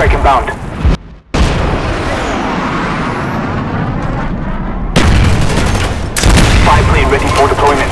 Strike inbound. Five plane ready for deployment.